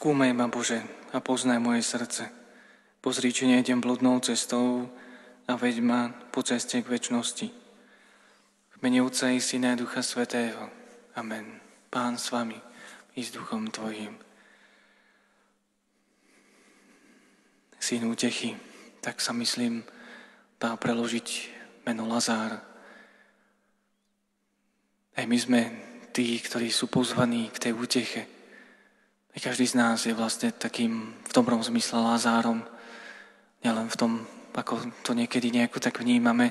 Skúmaj ma, Bože, a poznaj moje srdce. Pozri, či nejdem bludnou cestou a veď ma po ceste k väčšnosti. V mene Otca i Syna Ducha Svetého. Amen. Pán s vami i s duchom Tvojim. Syn útechy, tak sa myslím, dá preložiť meno Lazár. Aj my sme tí, ktorí sú pozvaní k tej úteche, každý z nás je vlastne takým v dobrom zmysle Lázárom, nielen v tom, ako to niekedy nejako tak vnímame,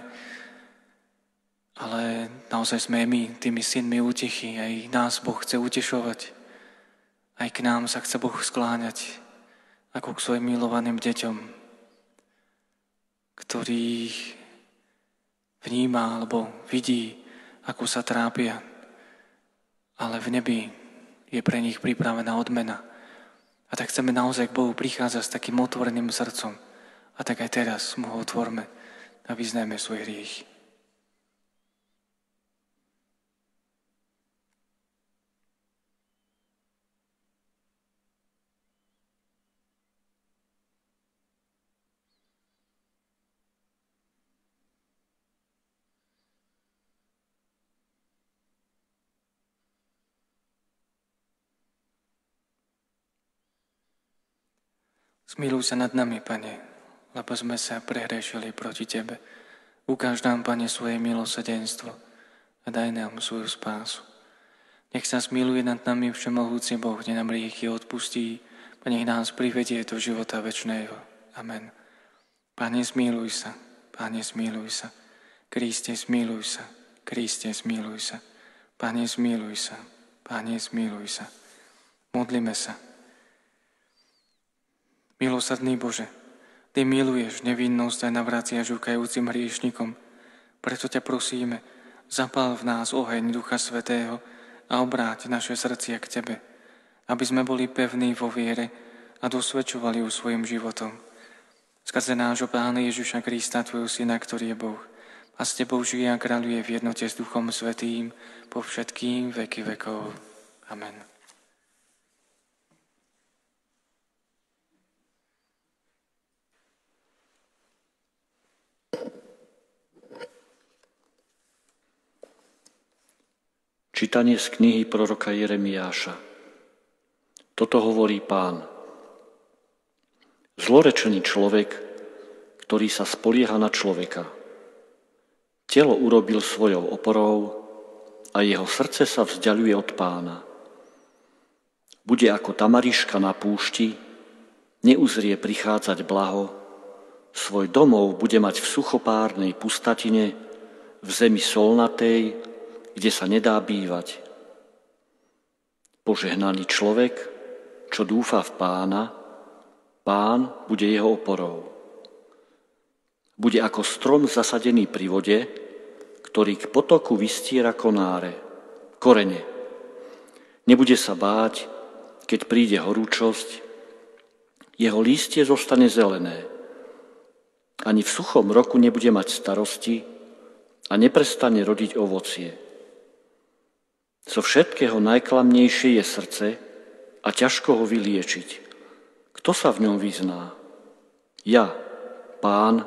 ale naozaj sme my tými synmi útechy, aj nás Boh chce utešovať, aj k nám sa chce Boh skláňať, ako k svojim milovaným deťom, ktorých vníma alebo vidí, ako sa trápia, ale v nebi je pre nich pripravená odmena. A tak chceme naozaj k Bohu prichádzať s takým otvoreným srdcom. A tak aj teraz mu ho otvorme a vyznajme svoj hriech. Smiluj sa nad nami, Pane, lebo sme sa prehrešili proti Tebe. Ukáž nám, Pane, svoje milosedenstvo a daj nám svoju spásu. Nech sa smiluje nad nami všemohúci Boh, kde nám riechy odpustí a nech nás privedie do života večného. Amen. Pane, smiluj sa, Pane, smiluj sa. Kriste, smiluj sa, Kriste, smiluj sa. Pane, smiluj sa, Pane, smiluj sa. Modlíme sa. Milosrdný Bože, Ty miluješ nevinnosť a navraciaš žukajúcim hriešnikom. Preto ťa prosíme, zapal v nás oheň Ducha Svetého a obráť naše srdcia k Tebe, aby sme boli pevní vo viere a dosvedčovali ju svojim životom. Skrze nášho Pána Ježiša Krista, Tvojho Syna, ktorý je Boh, a s Tebou žije a kráľuje v jednote s Duchom Svetým po všetkým veky vekov. Amen. Čítanie z knihy proroka Jeremiáša. Toto hovorí pán. Zlorečený človek, ktorý sa spolieha na človeka. Telo urobil svojou oporou a jeho srdce sa vzdialuje od pána. Bude ako tamariška na púšti, neuzrie prichádzať blaho, svoj domov bude mať v suchopárnej pustatine, v zemi solnatej, kde sa nedá bývať. Požehnaný človek, čo dúfa v pána, pán bude jeho oporou. Bude ako strom zasadený pri vode, ktorý k potoku vystiera konáre, korene. Nebude sa báť, keď príde horúčosť, jeho lístie zostane zelené. Ani v suchom roku nebude mať starosti a neprestane rodiť ovocie. Zo všetkého najklamnejšie je srdce a ťažko ho vyliečiť. Kto sa v ňom vyzná? Ja, pán,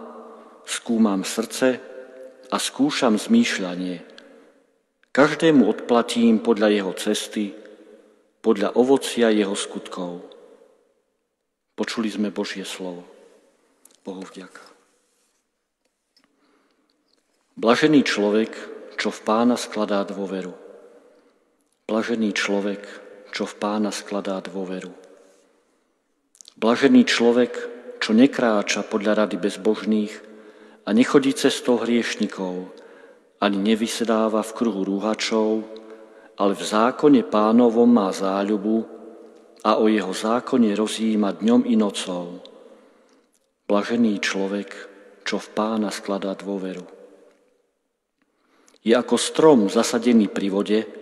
skúmam srdce a skúšam zmýšľanie. Každému odplatím podľa jeho cesty, podľa ovocia jeho skutkov. Počuli sme Božie slovo. Bohu vďaka. Blažený človek, čo v pána skladá dôveru. Blažený človek, čo v pána skladá dôveru. Blažený človek, čo nekráča podľa rady bezbožných a nechodí cestou hriešnikov, ani nevysedáva v kruhu rúhačov, ale v zákone pánovom má záľubu a o jeho zákone rozjíma dňom i nocou. Blažený človek, čo v pána skladá dôveru. Je ako strom zasadený pri vode,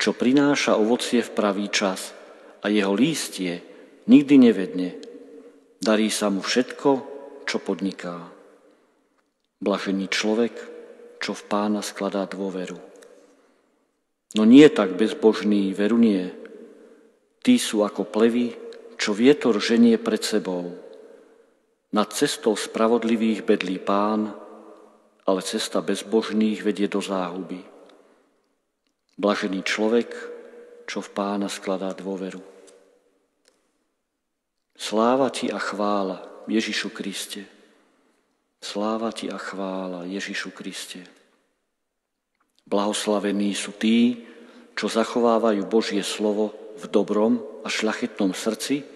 čo prináša ovocie v pravý čas a jeho lístie nikdy nevedne. Darí sa mu všetko, čo podniká. Blažený človek, čo v pána skladá dôveru. No nie tak bezbožný, veru nie. Tí sú ako plevy, čo vietor ženie pred sebou. Nad cestou spravodlivých bedlí pán, ale cesta bezbožných vedie do záhuby. Blažený človek, čo v pána skladá dôveru. Sláva ti a chvála Ježišu Kriste. Sláva ti a chvála Ježišu Kriste. Blahoslavení sú tí, čo zachovávajú Božie slovo v dobrom a šľachetnom srdci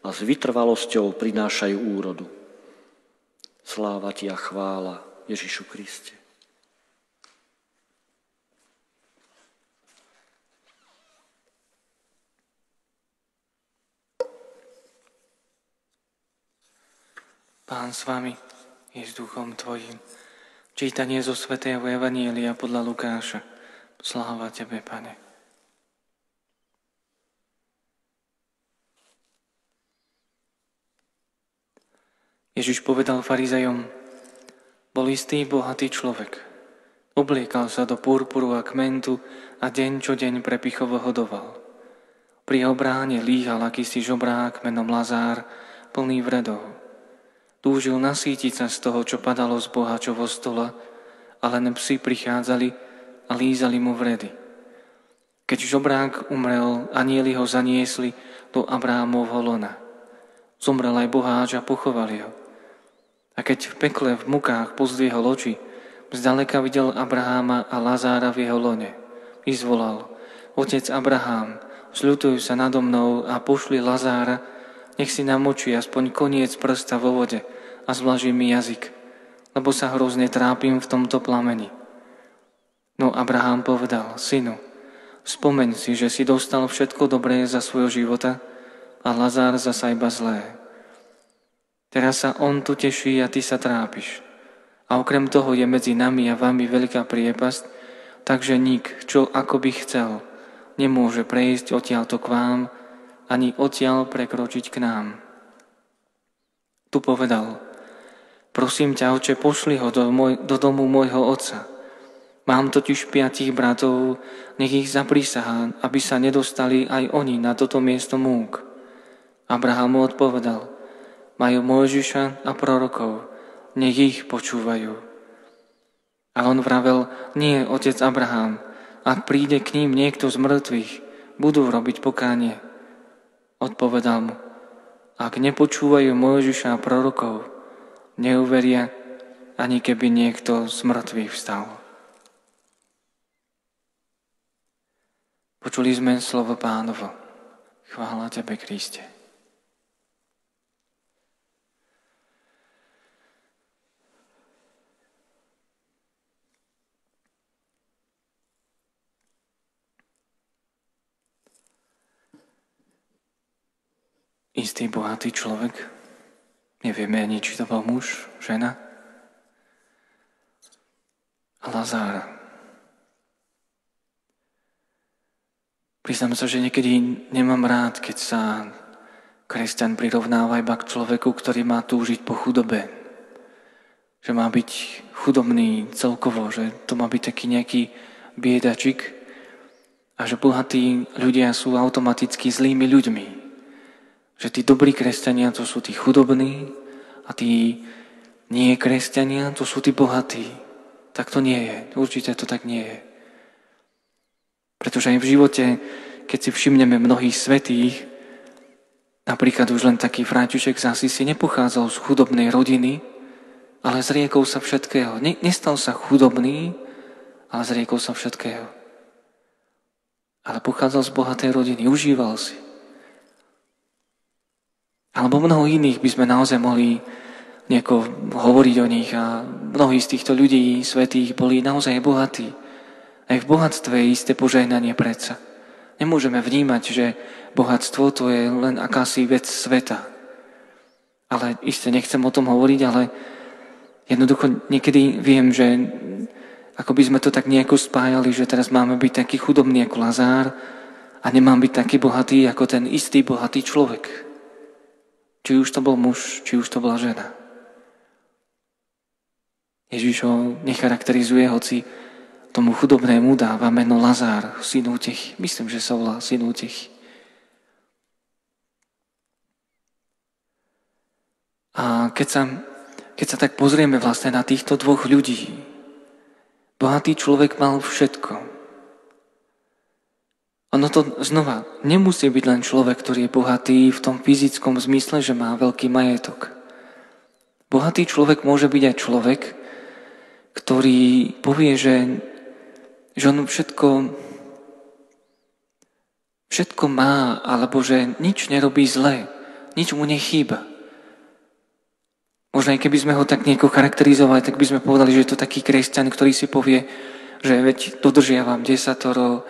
a s vytrvalosťou prinášajú úrodu. Sláva ti a chvála Ježišu Kriste. Pán s vami je s duchom Tvojim. Čítanie zo Svetého Evanielia podľa Lukáša. Sláva Tebe, Pane. Ježiš povedal farizejom, bol istý bohatý človek. Obliekal sa do purpuru a kmentu a deň čo deň prepichovo hodoval. Pri jeho bráne líhal akýsi žobrák menom Lazár, plný vredov. Túžil nasítiť sa z toho, čo padalo z bohačovo stola, ale len psi prichádzali a lízali mu vredy. Keď žobrák umrel, anieli ho zaniesli do Abrámovho lona. Zomrel aj boháč a pochovali ho. A keď v pekle v mukách pozdvihol oči, zdaleka videl Abraháma a Lazára v jeho lone. I zvolal, Otec Abrahám, zľutuj sa nado mnou a pošli Lazára, nech si namočí aspoň koniec prsta vo vode a zvlaží mi jazyk, lebo sa hrozne trápim v tomto plameni. No Abraham povedal, synu, spomeň si, že si dostal všetko dobré za svojho života a Lazár zasa iba zlé. Teraz sa on tu teší a ty sa trápiš. A okrem toho je medzi nami a vami veľká priepasť, takže nik, čo ako by chcel, nemôže prejsť odtiaľto k vám, ani odtiaľ prekročiť k nám. Tu povedal, prosím ťa, oče, pošli ho do, môj, do domu môjho otca. Mám totiž piatich bratov, nech ich zaprísahá, aby sa nedostali aj oni na toto miesto múk. Abraham mu odpovedal, majú Mojžiša a prorokov, nech ich počúvajú. A on vravel, nie, otec Abraham, ak príde k ním niekto z mŕtvych, budú robiť pokánie. Odpovedal mu, ak nepočúvajú Mojžiša a prorokov, neuveria, ani keby niekto z mŕtvych vstal. Počuli sme slovo pánovo. Chvála Tebe, Kriste. Istý bohatý človek. Nevieme ani, či to bol muž, žena. A Lazár. Priznám sa, že niekedy nemám rád, keď sa kresťan prirovnáva iba k človeku, ktorý má túžiť po chudobe. Že má byť chudobný celkovo, že to má byť taký nejaký biedačik a že bohatí ľudia sú automaticky zlými ľuďmi. Že tí dobrí kresťania to sú tí chudobní a tí nie kresťania to sú tí bohatí. Tak to nie je. Určite to tak nie je. Pretože aj v živote, keď si všimneme mnohých svetých, napríklad už len taký František z Asisi nepochádzal z chudobnej rodiny, ale zriekol sa všetkého. Nestal sa chudobný, ale zriekol sa všetkého. Ale pochádzal z bohatej rodiny, užíval si. Alebo mnoho iných by sme naozaj mohli nieko hovoriť o nich a mnohí z týchto ľudí svetých boli naozaj bohatí. Aj v bohatstve je isté požehnanie predsa. Nemôžeme vnímať, že bohatstvo to je len akási vec sveta. Ale iste nechcem o tom hovoriť, ale jednoducho niekedy viem, že ako by sme to tak nejako spájali, že teraz máme byť taký chudobný ako Lazár a nemám byť taký bohatý ako ten istý bohatý človek. Či už to bol muž, či už to bola žena. Ježiš ho necharakterizuje, hoci tomu chudobnému dáva meno Lazár, syn útechy. Myslím, že sa volá syn útechy. A keď sa, keď sa tak pozrieme vlastne na týchto dvoch ľudí, bohatý človek mal všetko. Ono to znova nemusí byť len človek, ktorý je bohatý v tom fyzickom zmysle, že má veľký majetok. Bohatý človek môže byť aj človek, ktorý povie, že, že on všetko, všetko má, alebo že nič nerobí zle, nič mu nechýba. Možno aj keby sme ho tak nieko charakterizovali, tak by sme povedali, že je to taký kresťan, ktorý si povie, že veď dodržiavam desatoro,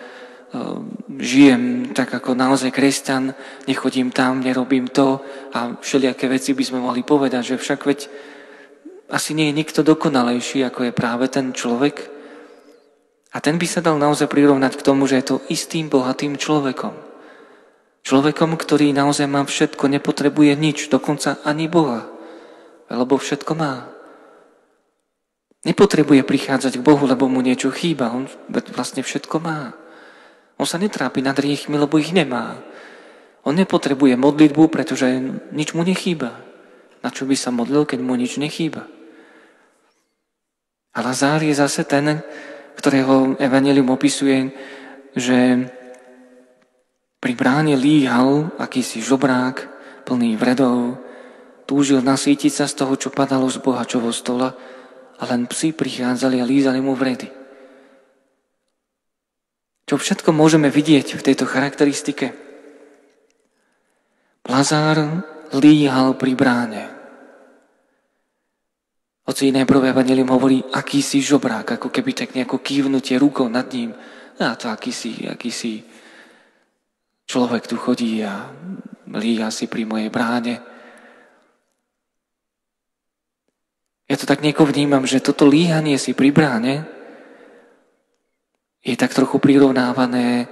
Ehm, žijem tak ako naozaj kresťan, nechodím tam, nerobím to a všelijaké veci by sme mohli povedať, že však veď asi nie je nikto dokonalejší, ako je práve ten človek. A ten by sa dal naozaj prirovnať k tomu, že je to istým bohatým človekom. Človekom, ktorý naozaj má všetko, nepotrebuje nič, dokonca ani Boha, lebo všetko má. Nepotrebuje prichádzať k Bohu, lebo mu niečo chýba, on vlastne všetko má. On sa netrápi nad riechmi, lebo ich nemá. On nepotrebuje modlitbu, pretože nič mu nechýba. Na čo by sa modlil, keď mu nič nechýba? A Lazár je zase ten, ktorého Evangelium opisuje, že pri bráne líhal akýsi žobrák, plný vredov, túžil nasítiť sa z toho, čo padalo z bohačovo stola a len psi prichádzali a lízali mu vredy. Čo všetko môžeme vidieť v tejto charakteristike? Lazár líhal pri bráne. Hoci najprv Evangelium hovorí, aký si žobrák, ako keby tak nejako kývnutie rukou nad ním. A to aký si, aký si človek tu chodí a líha si pri mojej bráne. Ja to tak nieko vnímam, že toto líhanie si pri bráne je tak trochu prirovnávané e,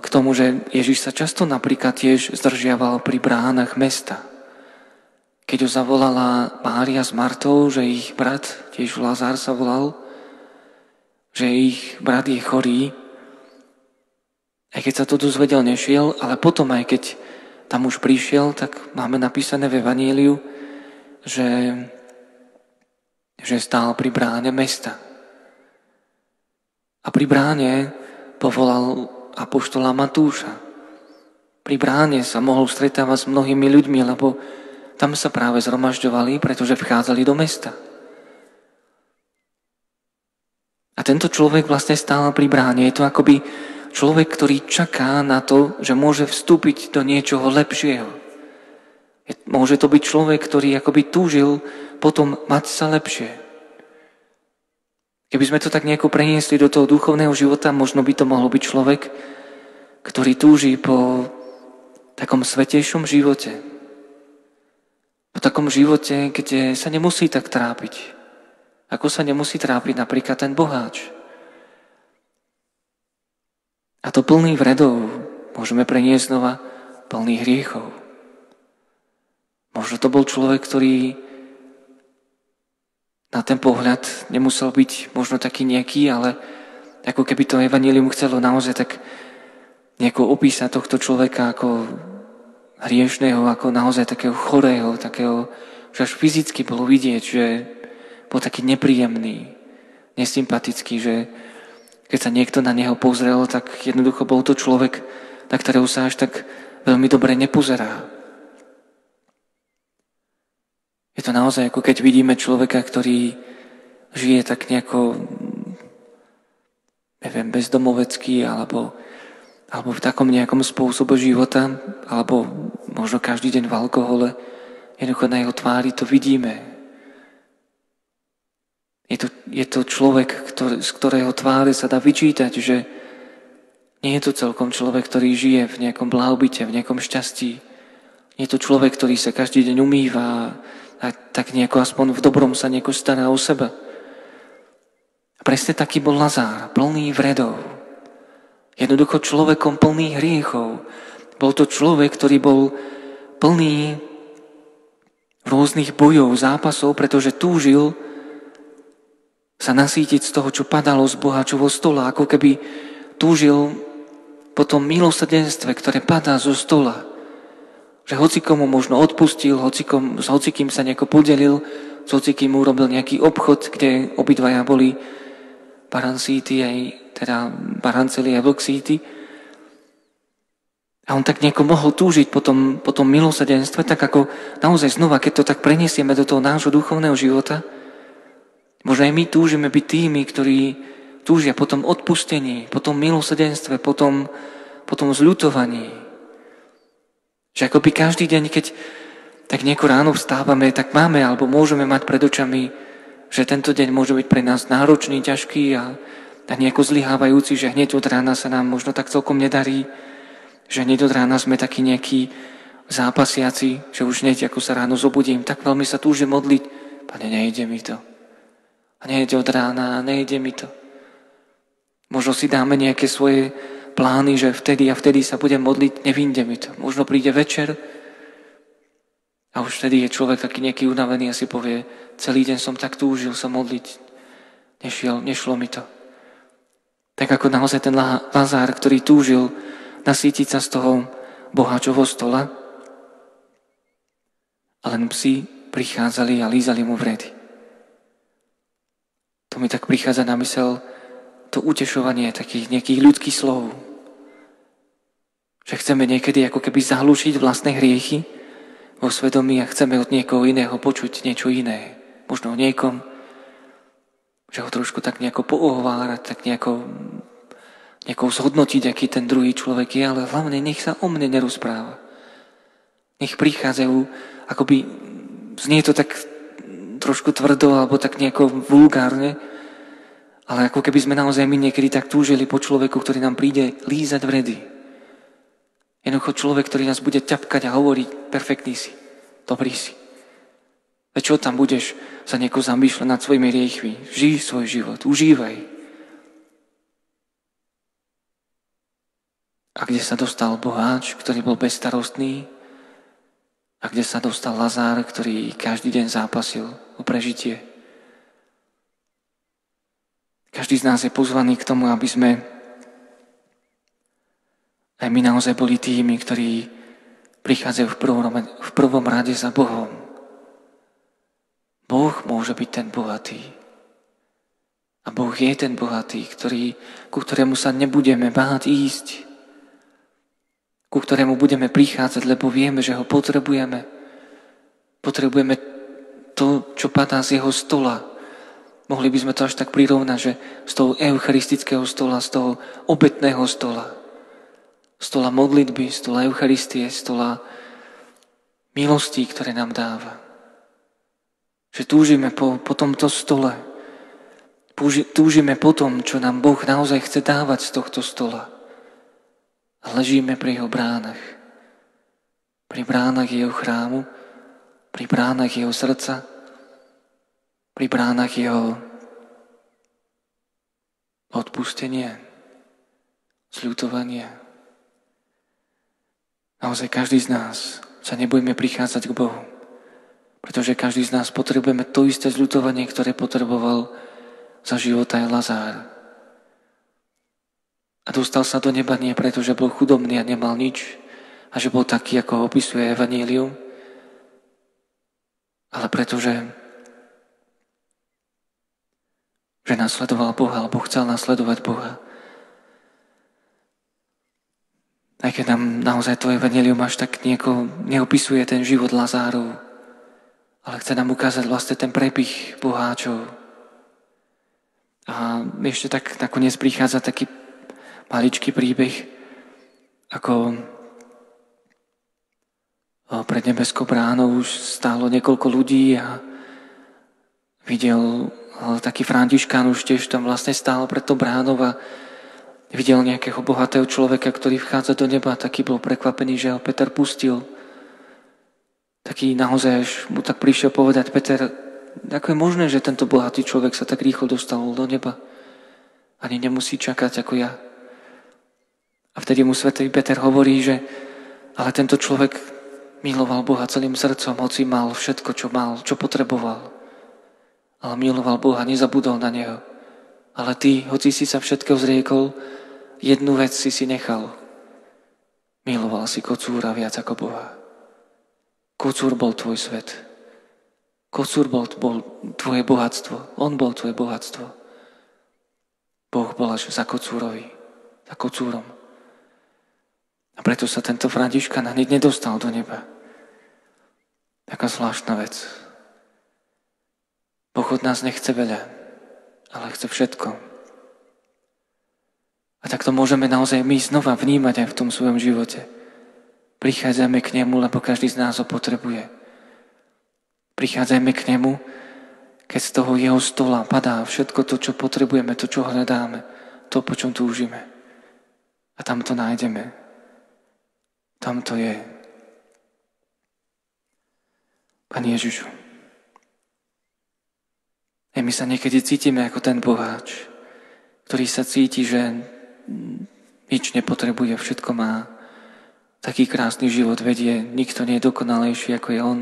k tomu, že Ježiš sa často napríklad tiež zdržiaval pri bránach mesta. Keď ho zavolala Mária s Martou, že ich brat, tiež Lazár sa volal, že ich brat je chorý, aj keď sa to dozvedel, nešiel, ale potom aj keď tam už prišiel, tak máme napísané v Evaníliu, že, že stál pri bráne mesta. A pri bráne povolal apoštola Matúša. Pri bráne sa mohol stretávať s mnohými ľuďmi, lebo tam sa práve zhromažďovali, pretože vchádzali do mesta. A tento človek vlastne stál pri bráne. Je to akoby človek, ktorý čaká na to, že môže vstúpiť do niečoho lepšieho. Môže to byť človek, ktorý akoby túžil potom mať sa lepšie. Keby sme to tak nejako preniesli do toho duchovného života, možno by to mohol byť človek, ktorý túži po takom svetejšom živote. Po takom živote, kde sa nemusí tak trápiť. Ako sa nemusí trápiť napríklad ten boháč. A to plný vredov môžeme preniesť znova plný hriechov. Možno to bol človek, ktorý na ten pohľad nemusel byť možno taký nejaký, ale ako keby to evanílium chcelo naozaj tak nejako opísať tohto človeka ako hriešného, ako naozaj takého chorého, takého, že až fyzicky bolo vidieť, že bol taký nepríjemný, nesympatický, že keď sa niekto na neho pozrel, tak jednoducho bol to človek, na ktorého sa až tak veľmi dobre nepozerá. Je to naozaj ako keď vidíme človeka, ktorý žije tak nejako, neviem, bezdomovecký alebo, alebo v takom nejakom spôsobe života, alebo možno každý deň v alkohole, jednoducho na jeho tvári to vidíme. Je to, je to človek, ktorý, z ktorého tváre sa dá vyčítať, že nie je to celkom človek, ktorý žije v nejakom blahobite, v nejakom šťastí. Je to človek, ktorý sa každý deň umýva, a tak nejako aspoň v dobrom sa nieko stará o seba. A presne taký bol Lazár, plný vredov. Jednoducho človekom plný hriechov. Bol to človek, ktorý bol plný rôznych bojov, zápasov, pretože túžil sa nasítiť z toho, čo padalo z bohačovo stola, ako keby túžil po tom milosrdenstve, ktoré padá zo stola. Že hocikomu možno odpustil, hocikom, s hocikým sa nejako podelil, s hocikým urobil nejaký obchod, kde obidvaja boli barancíty, aj teda baranceli aj vlksíty. A on tak nejako mohol túžiť po tom, po tom milosadenstve, tak ako naozaj znova, keď to tak preniesieme do toho nášho duchovného života, možno aj my túžime byť tými, ktorí túžia po tom odpustení, po tom milosadenstve, po tom, po tom zľutovaní, že akoby každý deň, keď tak nieko ráno vstávame, tak máme alebo môžeme mať pred očami, že tento deň môže byť pre nás náročný, ťažký a, a nejako zlyhávajúci, že hneď od rána sa nám možno tak celkom nedarí, že hneď od rána sme takí nejakí zápasiaci, že už hneď ako sa ráno zobudím, tak veľmi sa túžim modliť. Pane, nejde mi to. A nejde od rána, nejde mi to. Možno si dáme nejaké svoje plány, že vtedy a vtedy sa budem modliť, nevinde mi to. Možno príde večer a už vtedy je človek taký nejaký unavený a si povie, celý deň som tak túžil sa modliť, nešiel, nešlo mi to. Tak ako naozaj ten Lazár, ktorý túžil nasítiť sa z toho boháčovho stola, a len psi prichádzali a lízali mu vredy. To mi tak prichádza na mysel, to utešovanie takých nejakých ľudských slov. Že chceme niekedy ako keby zahlušiť vlastné hriechy vo svedomí a chceme od niekoho iného počuť niečo iné. Možno o niekom, že ho trošku tak nejako poohovárať, tak nejako, nejako zhodnotiť, aký ten druhý človek je, ale hlavne nech sa o mne nerozpráva. Nech prichádzajú, akoby znie to tak trošku tvrdo alebo tak nejako vulgárne, ale ako keby sme naozaj my niekedy tak túžili po človeku, ktorý nám príde lízať vredy. Jednoducho človek, ktorý nás bude ťapkať a hovoriť, perfektný si, dobrý si. Veď čo tam budeš sa nieko zamýšľať nad svojimi riechmi? Žij svoj život, užívaj. A kde sa dostal boháč, ktorý bol bezstarostný? A kde sa dostal Lazár, ktorý každý deň zápasil o prežitie? Každý z nás je pozvaný k tomu, aby sme aj my naozaj boli tými, ktorí prichádzajú v prvom, v prvom rade za Bohom. Boh môže byť ten bohatý. A Boh je ten bohatý, ktorý, ku ktorému sa nebudeme báť ísť. Ku ktorému budeme prichádzať, lebo vieme, že ho potrebujeme. Potrebujeme to, čo padá z jeho stola. Mohli by sme to až tak prirovnať, že z toho eucharistického stola, z toho obetného stola, stola modlitby, stola Eucharistie, stola milostí, ktoré nám dáva. Že túžime po, po tomto stole. Túžime po tom, čo nám Boh naozaj chce dávať z tohto stola. A ležíme pri jeho bránach. Pri bránach jeho chrámu, pri bránach jeho srdca, pri bránach jeho odpustenie, zľutovanie. Naozaj každý z nás sa nebojme prichádzať k Bohu, pretože každý z nás potrebujeme to isté zľutovanie, ktoré potreboval za života aj Lazár. A dostal sa do neba nie preto, že bol chudobný a nemal nič a že bol taký, ako opisuje Evangelium, ale preto, že nasledoval Boha, alebo chcel nasledovať Boha. Aj keď nám naozaj to evanelium až tak nieko neopisuje ten život Lazárov, ale chce nám ukázať vlastne ten prepich boháčov. A ešte tak nakoniec prichádza taký maličký príbeh, ako pred nebeskou bránou už stálo niekoľko ľudí a videl taký Františkán už tiež tam vlastne stál pred tou bránou a videl nejakého bohatého človeka, ktorý vchádza do neba, taký bol prekvapený, že ho Peter pustil. Taký naozaj až mu tak prišiel povedať, Peter, ako je možné, že tento bohatý človek sa tak rýchlo dostal do neba? Ani nemusí čakať ako ja. A vtedy mu svätý Peter hovorí, že ale tento človek miloval Boha celým srdcom, hoci mal všetko, čo mal, čo potreboval ale miloval Boha, nezabudol na Neho. Ale ty, hoci si sa všetkého zriekol, jednu vec si si nechal. Miloval si kocúra viac ako Boha. Kocúr bol tvoj svet. Kocúr bol, bol tvoje bohatstvo. On bol tvoje bohatstvo. Boh bol až za kocúrovi, za kocúrom. A preto sa tento Františka na nedostal do neba. Taká zvláštna vec. Boh od nás nechce veľa, ale chce všetko. A tak to môžeme naozaj my znova vnímať aj v tom svojom živote. Prichádzame k nemu, lebo každý z nás ho potrebuje. Prichádzajme k nemu, keď z toho jeho stola padá všetko to, čo potrebujeme, to, čo hľadáme, to, po čom túžime. A tam to nájdeme. Tam to je. Pane Ježišu, a my sa niekedy cítime ako ten boháč, ktorý sa cíti, že nič nepotrebuje, všetko má taký krásny život vedie, nikto nie je dokonalejší ako je on.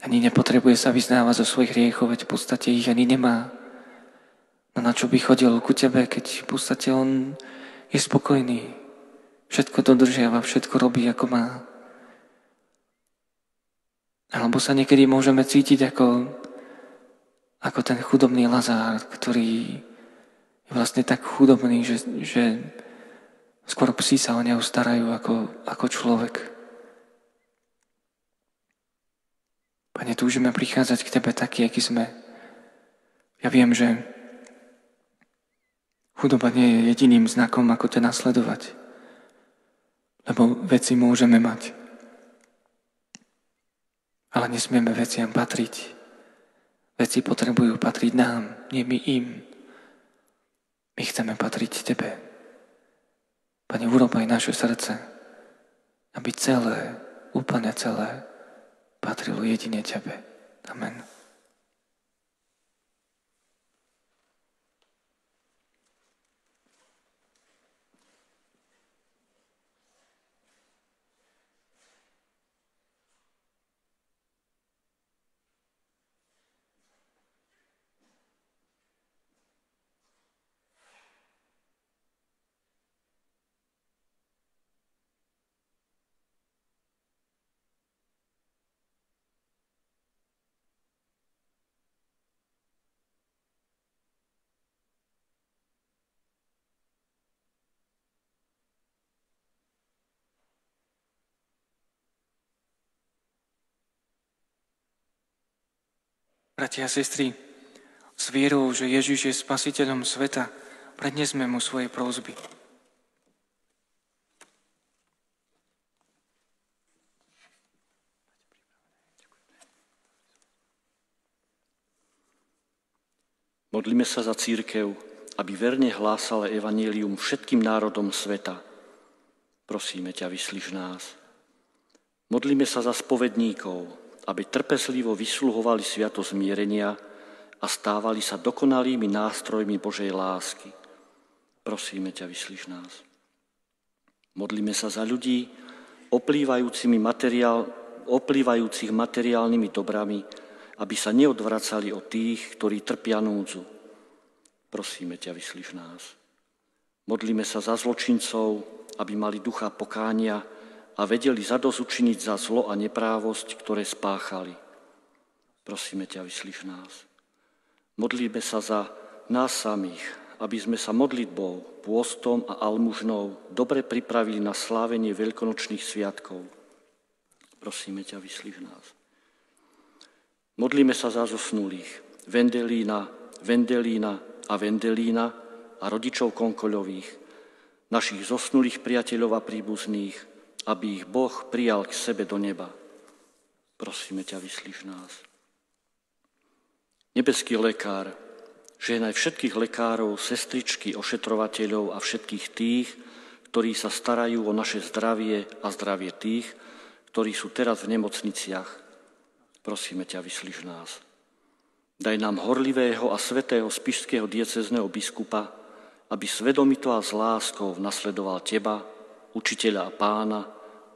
Ani nepotrebuje sa vyznávať zo svojich hriechov, veď v podstate ich ani nemá. No na čo by chodil ku tebe, keď v podstate on je spokojný. Všetko dodržiava, všetko robí, ako má. Alebo sa niekedy môžeme cítiť ako, ako ten chudobný Lazár, ktorý je vlastne tak chudobný, že, že Skôr psi sa o neho starajú ako, ako človek. Pane, túžime prichádzať k Tebe taký, aký sme. Ja viem, že chudoba nie je jediným znakom, ako ťa nasledovať. Lebo veci môžeme mať. Ale nesmieme veciam patriť. Veci potrebujú patriť nám, nie my im. My chceme patriť Tebe. Pane, urob aj naše srdce, aby celé, úplne celé, patrilo jedine Tebe. Amen. Bratia a sestry, s vierou, že Ježiš je spasiteľom sveta, prednesme mu svoje prózby. Modlíme sa za církev, aby verne hlásala evanílium všetkým národom sveta. Prosíme ťa, vyslíš nás. Modlíme sa za spovedníkov, aby trpezlivo vysluhovali sviato zmierenia a stávali sa dokonalými nástrojmi Božej lásky. Prosíme ťa, vyslíš nás. Modlíme sa za ľudí, oplývajúcimi materiál, oplývajúcich materiálnymi dobrami, aby sa neodvracali od tých, ktorí trpia núdzu. Prosíme ťa, vyslíš nás. Modlíme sa za zločincov, aby mali ducha pokánia, a vedeli zadozučiniť za zlo a neprávosť, ktoré spáchali. Prosíme ťa, vyslíš nás. Modlíme sa za nás samých, aby sme sa modlitbou, pôstom a almužnou dobre pripravili na slávenie veľkonočných sviatkov. Prosíme ťa, vyslíš nás. Modlíme sa za zosnulých, Vendelína, Vendelína a Vendelína a rodičov Konkoľových, našich zosnulých priateľov a príbuzných, aby ich Boh prijal k sebe do neba. Prosíme ťa, vyslíš nás. Nebeský lekár, žehnaj všetkých lekárov, sestričky, ošetrovateľov a všetkých tých, ktorí sa starajú o naše zdravie a zdravie tých, ktorí sú teraz v nemocniciach. Prosíme ťa, vyslíš nás. Daj nám horlivého a svetého spišského diecezneho biskupa, aby svedomito a s láskou nasledoval teba, učiteľa a pána,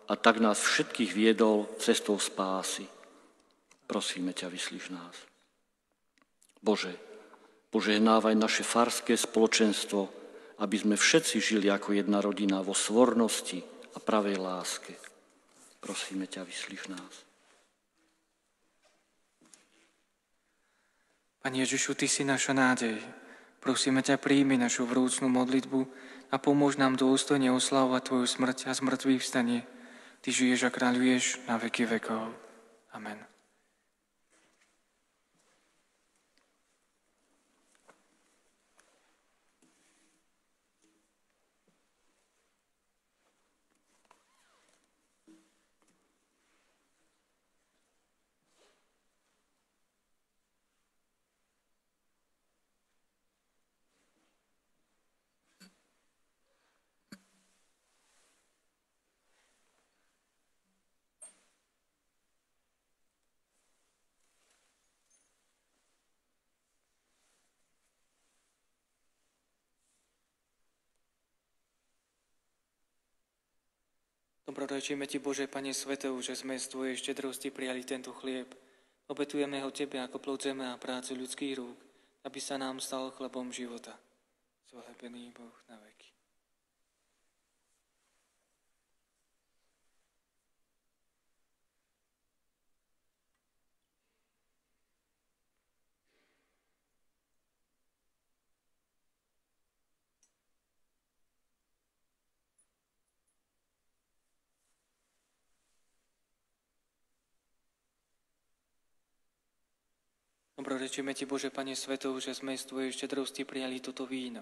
a tak nás všetkých viedol cestou spásy. Prosíme ťa, vyslíš nás. Bože, požehnávaj naše farské spoločenstvo, aby sme všetci žili ako jedna rodina vo svornosti a pravej láske. Prosíme ťa, vyslíš nás. Pane Ježišu, Ty si naša nádej. Prosíme ťa, príjmi našu vrúcnú modlitbu a pomôž nám dôstojne oslavovať Tvoju smrť a zmrtvý vstanie. Ty žiješ a kráľuješ na veky vekov. Amen. Dobrorečíme Ti, Bože, Pane Svetov, že sme z Tvojej štedrosti prijali tento chlieb. Obetujeme ho Tebe ako plod zeme a prácu ľudských rúk, aby sa nám stal chlebom života. Zvelebený Boh na veky. Dobrorečíme Ti, Bože, Pane Svetov, že sme z Tvojej štedrosti prijali toto víno.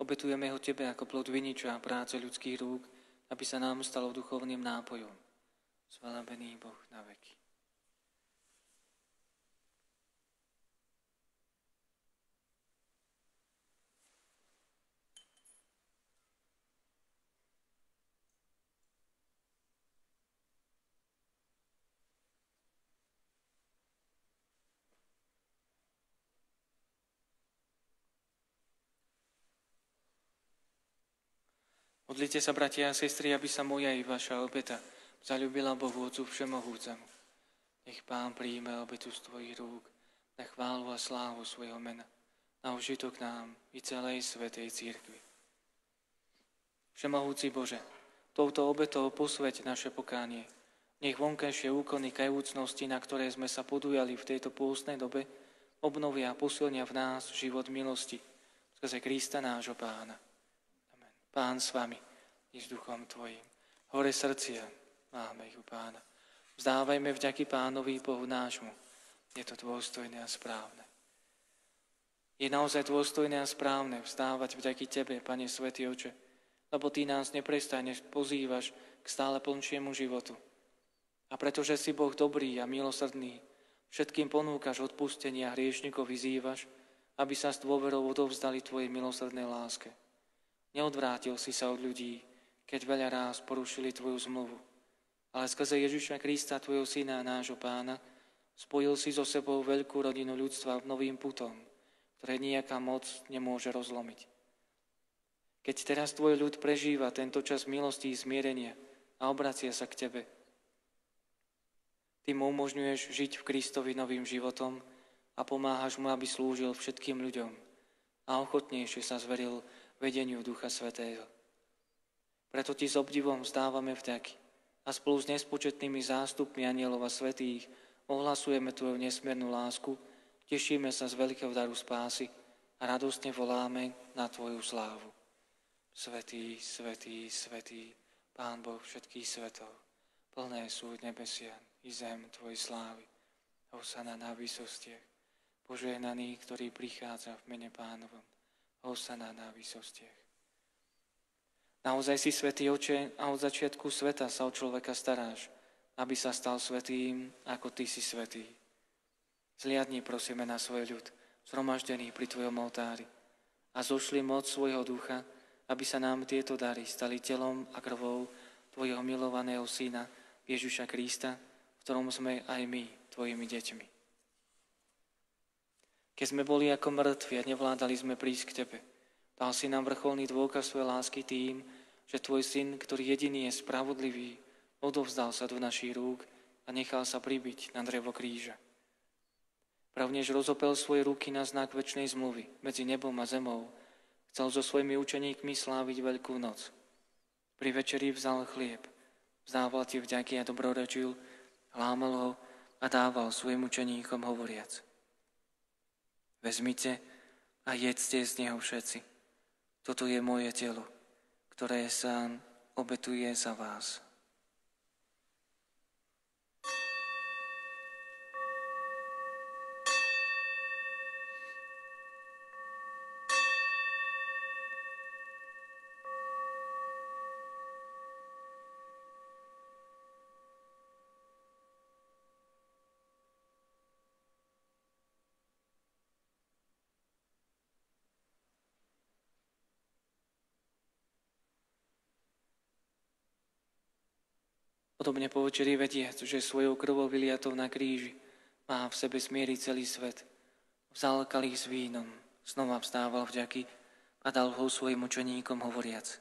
Obetujeme ho Tebe ako plod viniča a práce ľudských rúk, aby sa nám stalo duchovným nápojom. Zvalabený Boh na veky. Modlite sa, bratia a sestry, aby sa moja i vaša obeta zalúbila Bohu Otcu Všemohúcemu. Nech Pán príjme obetu z Tvojich rúk na chválu a slávu svojho mena, na užitok nám i celej Svetej Církvi. Všemohúci Bože, touto obetou posveť naše pokánie. Nech vonkajšie úkony kajúcnosti, na ktoré sme sa podujali v tejto pôstnej dobe, obnovia a posilnia v nás život milosti skrze Krista nášho Pána. Pán s vami i s duchom Tvojim. Hore srdcia, máme ich u Pána. Vzdávajme vďaky Pánovi Bohu nášmu. Je to dôstojné a správne. Je naozaj dôstojné a správne vzdávať vďaky Tebe, Pane Svetý Oče, lebo Ty nás neprestajne pozývaš k stále plnšiemu životu. A pretože si Boh dobrý a milosrdný, všetkým ponúkaš odpustenie a hriešnikov vyzývaš, aby sa s dôverou odovzdali Tvojej milosrdnej láske. Neodvrátil si sa od ľudí, keď veľa ráz porušili Tvoju zmluvu. Ale skrze Ježiša Krista, Tvojho Syna a nášho Pána, spojil si so sebou veľkú rodinu ľudstva novým putom, ktoré nejaká moc nemôže rozlomiť. Keď teraz Tvoj ľud prežíva tento čas milosti i zmierenia a obracia sa k Tebe, Ty mu umožňuješ žiť v Kristovi novým životom a pomáhaš mu, aby slúžil všetkým ľuďom a ochotnejšie sa zveril vedeniu Ducha Svetého. Preto ti s obdivom vzdávame vďaky a spolu s nespočetnými zástupmi anielov a svetých ohlasujeme Tvoju nesmiernu lásku, tešíme sa z veľkého daru spásy a radostne voláme na Tvoju slávu. Svetý, svetý, svetý, Pán Boh všetkých svetov, plné sú nebesia i zem Tvojej slávy. Hosana na výsostiach, požehnaný, ktorý prichádza v mene pánovom. Hosana na výsostiach. Naozaj si svetý oče a od začiatku sveta sa o človeka staráš, aby sa stal svetým, ako ty si svetý. Zliadni prosíme na svoj ľud, zhromaždený pri tvojom oltári a zošli moc svojho ducha, aby sa nám tieto dary stali telom a krvou tvojho milovaného syna Ježiša Krista, v ktorom sme aj my, tvojimi deťmi. Keď sme boli ako mŕtvi a nevládali sme prísť k Tebe, dal si nám vrcholný dôkaz svojej lásky tým, že Tvoj syn, ktorý jediný je spravodlivý, odovzdal sa do našich rúk a nechal sa pribiť na drevo kríža. Pravnež rozopel svoje ruky na znak väčšnej zmluvy medzi nebom a zemou, chcel so svojimi učeníkmi sláviť Veľkú noc. Pri večeri vzal chlieb, vzdával ti vďaky a dobrorečil, lámal ho a dával svojim učeníkom hovoriac. Vezmite a jedzte z neho všetci. Toto je moje telo, ktoré sa obetuje za vás. Podobne po večeri vediac, že svojou krvou vyliatou na kríži má v sebe smieриť celý svet. Vzal kalich s vínom, znova vstával vďaky a dal ho svojim učeníkom hovoriac.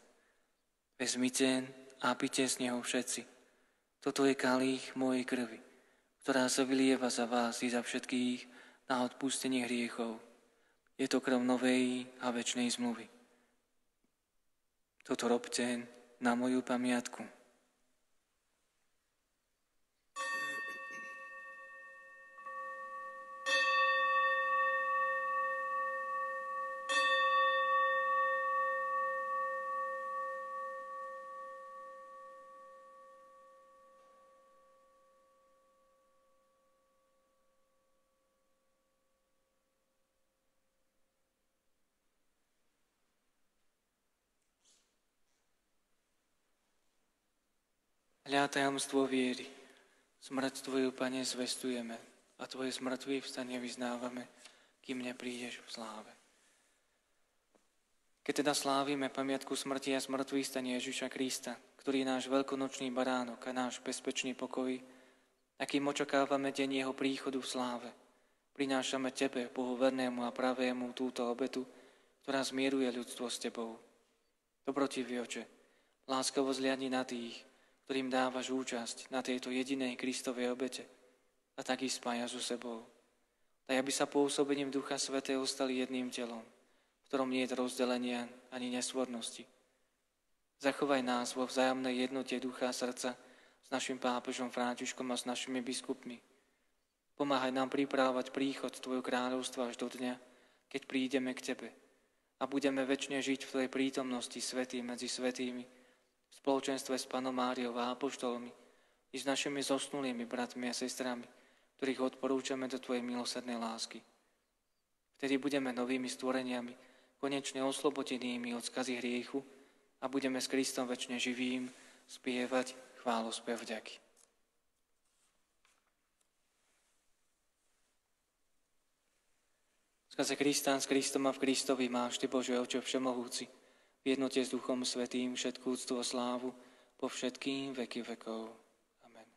Vezmite a pite z neho všetci. Toto je kalich mojej krvi, ktorá sa vylieva za vás i za všetkých na odpustenie hriechov. Je to krv novej a väčšnej zmluvy. Toto robte na moju pamiatku. Hľa tajomstvo viery. Smrť Tvoju, Pane, zvestujeme a Tvoje smrtvý vstanie vyznávame, kým neprídeš v sláve. Keď teda slávime pamiatku smrti a smrtvý stanie Ježiša Krista, ktorý je náš veľkonočný baránok a náš bezpečný pokoj, akým očakávame deň Jeho príchodu v sláve, prinášame Tebe, Bohu vernému a pravému, túto obetu, ktorá zmieruje ľudstvo s Tebou. Dobrotivý oče, láskavo zliadni na tých, ktorým dávaš účasť na tejto jedinej Kristovej obete a tak ich spája so sebou. Daj, aby sa pôsobením Ducha Svetého stali jedným telom, v ktorom nie je rozdelenia ani nesvornosti. Zachovaj nás vo vzájomnej jednote ducha a srdca s našim pápežom Františkom a s našimi biskupmi. Pomáhaj nám pripravovať príchod Tvojho kráľovstva až do dňa, keď prídeme k Tebe a budeme väčšine žiť v Tvojej prítomnosti svetý medzi svetými, v spoločenstve s Panom Máriou a Apoštolmi i s našimi zosnulými bratmi a sestrami, ktorých odporúčame do Tvojej milosrdnej lásky. Vtedy budeme novými stvoreniami, konečne oslobodenými od skazy hriechu a budeme s Kristom väčšine živým spievať chválu spev vďaky. Skaze Krista s Kristom a v Kristovi máš Ty, Bože Oče Všemohúci, v jednote s Duchom Svetým všetkú úctu a slávu po všetkým veky vekov. Amen.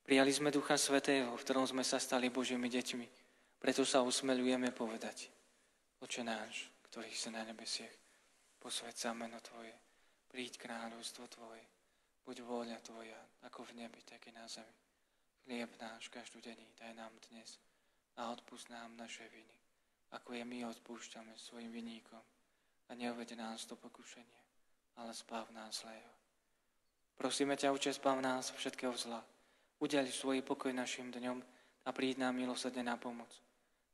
Prijali sme Ducha Svetého, v ktorom sme sa stali Božími deťmi, preto sa usmeľujeme povedať. Oče náš, ktorý si na nebesiach, posved sa meno Tvoje, príď kráľovstvo Tvoje, buď vôľa Tvoja, ako v nebi, tak i na zemi. Chlieb náš každodenný daj nám dnes a odpust nám naše viny, ako je my odpúšťame svojim viníkom a neuvede nás do pokušenia, ale spáv nás zlého. Prosíme ťa, Oče, spáv nás všetkého zla. Udeli svoj pokoj našim dňom a príď nám milosrdne na pomoc,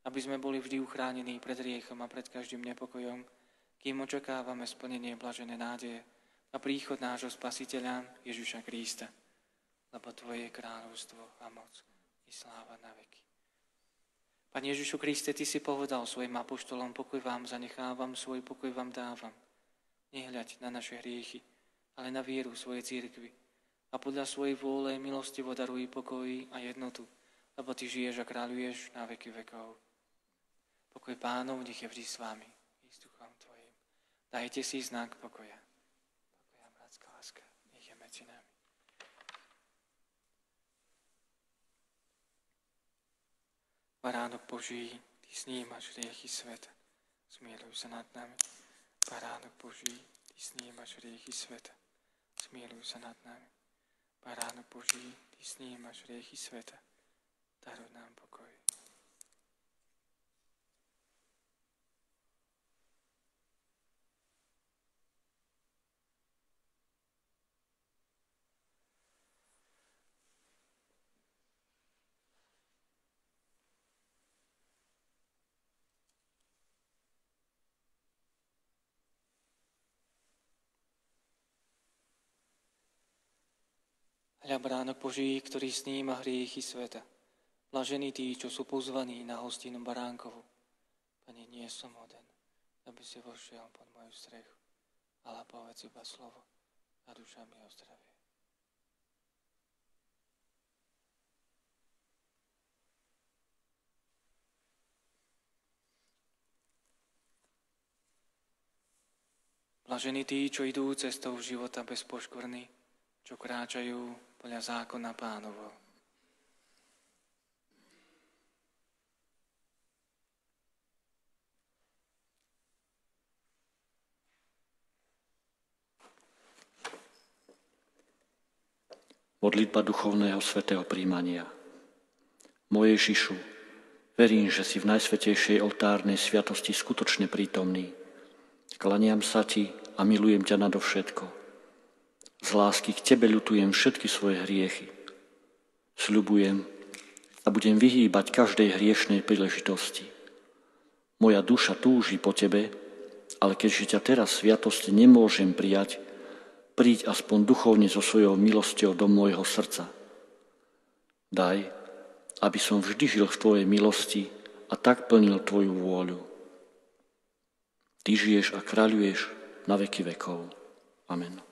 aby sme boli vždy uchránení pred riechom a pred každým nepokojom, kým očakávame splnenie blažené nádeje a príchod nášho Spasiteľa Ježiša Krista. Lebo Tvoje je kráľovstvo a moc i sláva na veky. Pane Ježišu Kriste, Ty si povedal svojim apoštolom, pokoj vám zanechávam, svoj pokoj vám dávam. Nehľaď na naše hriechy, ale na vieru svojej církvy. A podľa svojej vôle milostivo daruj pokoj a jednotu, lebo Ty žiješ a kráľuješ na veky vekov. Pokoj pánov nech je vždy s vami duchom Tvojim. Dajte si znak. Pokoja, bratská láska, nech je medzi nami. Baránok Boží, Ty snímaš riechy sveta, zmieluj sa nad nami. Baránok Boží, Ty snímaš riechy sveta, zmieluj sa nad nami. Baránok Boží, Ty snímaš riechy sveta, daruj nám pokoj. Hľa bránok Boží, ktorý sníma hriechy sveta. Blažení tí, čo sú pozvaní na hostinu baránkovu. Pane, nie som hoden, aby si vošiel pod moju strechu, ale povedz iba slovo a duša mi ozdravie. Blažení tí, čo idú cestou života bez poškvrny, čo kráčajú podľa zákona pánovo. Modlitba duchovného svetého príjmania. Moje Ježišu, verím, že si v najsvetejšej oltárnej sviatosti skutočne prítomný. Klaniam sa Ti a milujem ťa nadovšetko. Z lásky k Tebe ľutujem všetky svoje hriechy. Sľubujem a budem vyhýbať každej hriešnej príležitosti. Moja duša túži po Tebe, ale keďže ťa teraz sviatosti nemôžem prijať, príď aspoň duchovne so svojou milosťou do môjho srdca. Daj, aby som vždy žil v Tvojej milosti a tak plnil Tvoju vôľu. Ty žiješ a kráľuješ na veky vekov. Amen.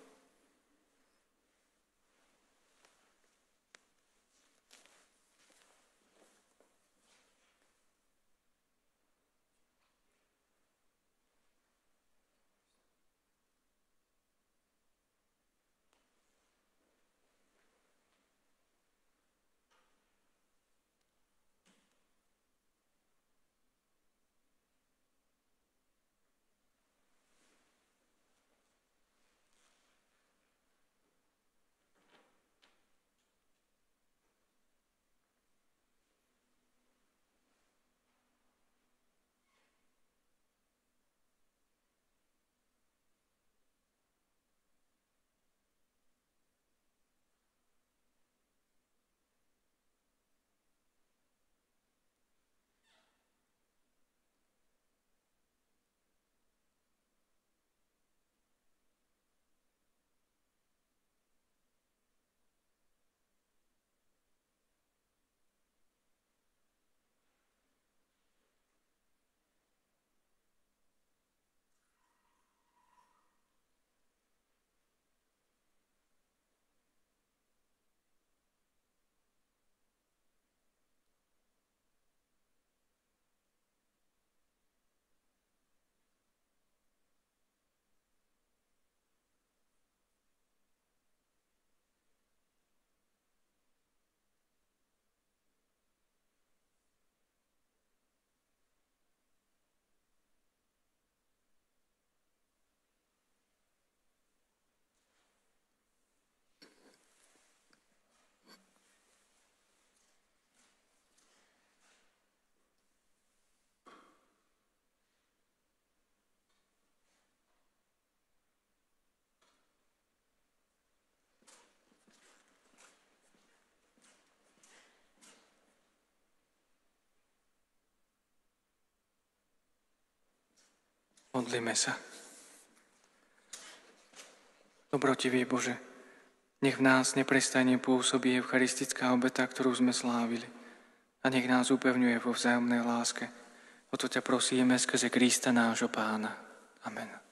Modlíme sa. Dobrotivý Bože, nech v nás neprestane pôsobí eucharistická obeta, ktorú sme slávili a nech nás upevňuje vo vzájomnej láske. O to ťa prosíme skrze Krista nášho Pána. Amen.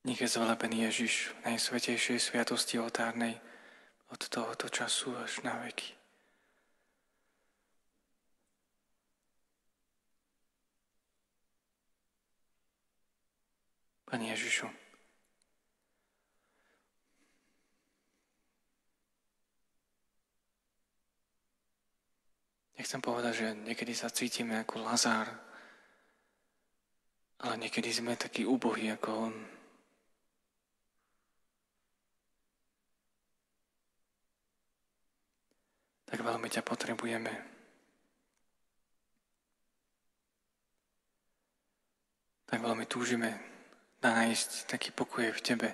Nech je zvelebený Ježiš v najsvetejšej sviatosti oltárnej od tohoto času až na veky. Pane Ježišu, nechcem povedať, že niekedy sa cítime ako Lazár, ale niekedy sme takí úbohí ako on. Tak veľmi ťa potrebujeme. Tak veľmi túžime nájsť taký pokoj v Tebe.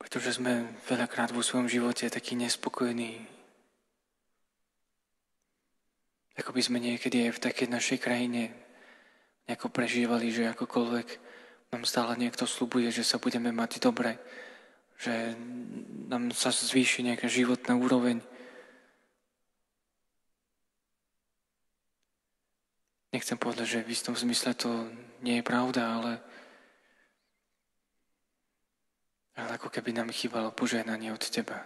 Pretože sme veľakrát vo svojom živote takí nespokojní. Ako by sme niekedy aj v takej našej krajine nejako prežívali, že akokoľvek nám stále niekto slubuje, že sa budeme mať dobre, že nám sa zvýši nejaká životná úroveň. Nechcem povedať, že v istom zmysle to nie je pravda, ale Ale ako keby nám chýbalo požehnanie od Teba.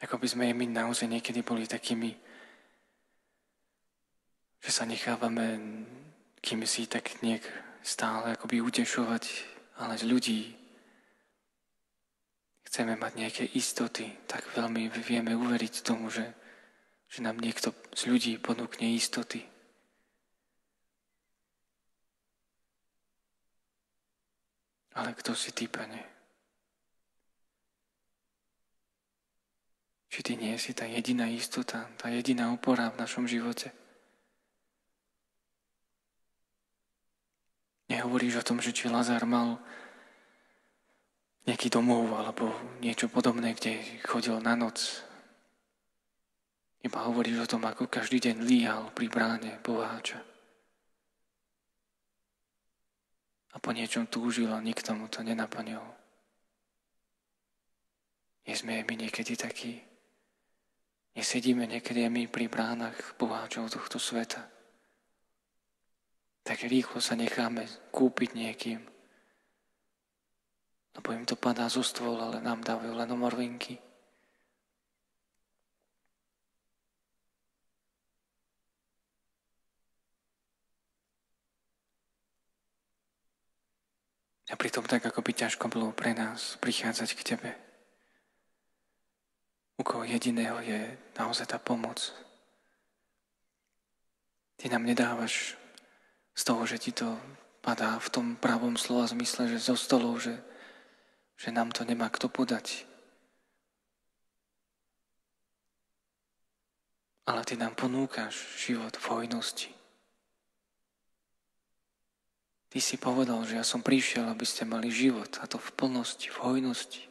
Ako by sme my naozaj niekedy boli takými, že sa nechávame kým si tak niek stále akoby utešovať, ale ľudí chceme mať nejaké istoty, tak veľmi vieme uveriť tomu, že, že nám niekto z ľudí ponúkne istoty. Ale kto si ty, pane? Či ty nie si tá jediná istota, tá jediná opora v našom živote? Nehovoríš o tom, že či Lazar mal nejaký domov alebo niečo podobné, kde chodil na noc. Iba hovoríš o tom, ako každý deň líhal pri bráne boháča. a po niečom túžil a nikto mu to nenaplnil. Nie sme my niekedy takí. Nesedíme niekedy my pri bránach boháčov tohto sveta. Tak rýchlo sa necháme kúpiť niekým. Lebo im to padá zo stôl, ale nám dávajú len omorvinky. A pritom tak, ako by ťažko bolo pre nás prichádzať k Tebe. U koho jediného je naozaj tá pomoc. Ty nám nedávaš z toho, že ti to padá v tom pravom slova zmysle, že zo stolov, že, že nám to nemá kto podať. Ale ty nám ponúkaš život v hojnosti. Ty si povedal, že ja som prišiel, aby ste mali život a to v plnosti, v hojnosti.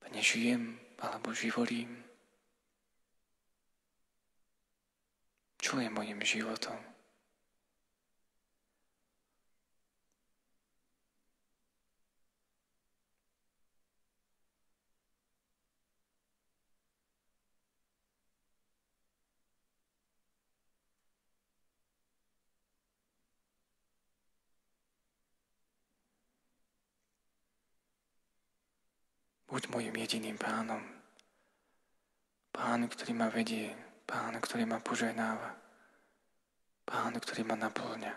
A nežijem alebo živorím. Čo je mojim životom? Buď môjim jediným pánom. Pán, ktorý ma vedie, pán, ktorý ma požehnáva, pán, ktorý ma naplňa,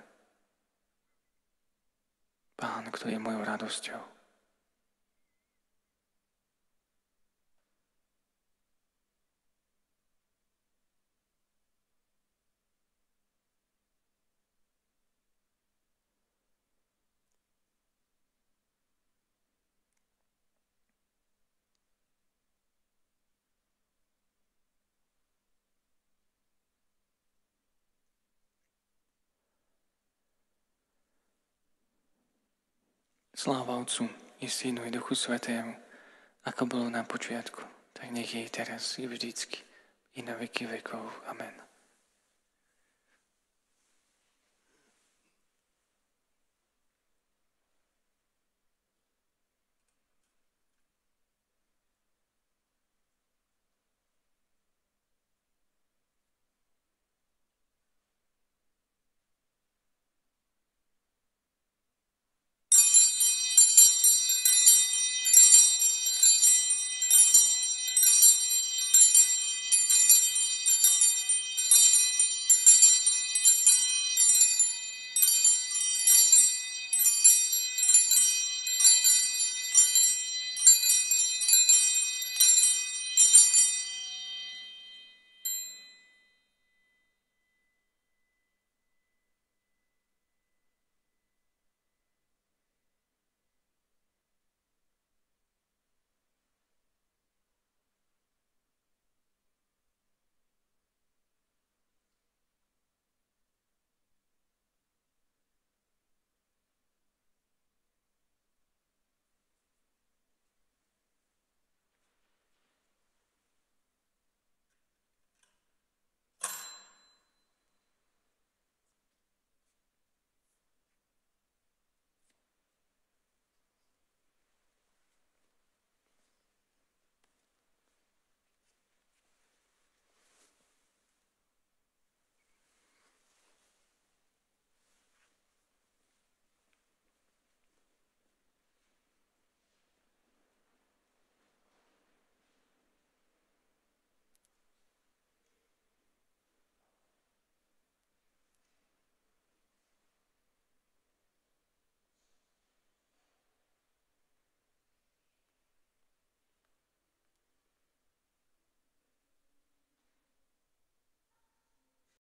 pán, ktorý je mojou radosťou. Sláva Otcu i Synu i Duchu Svetému, ako bolo na počiatku, tak nech je teraz i vždycky, i na veky vekov. Amen.